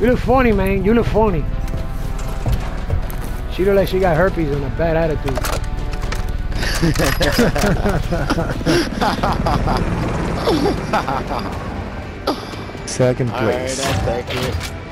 You look funny, man. You look funny. She look like she got herpes and a bad attitude. Second Alright, place. I'll take it.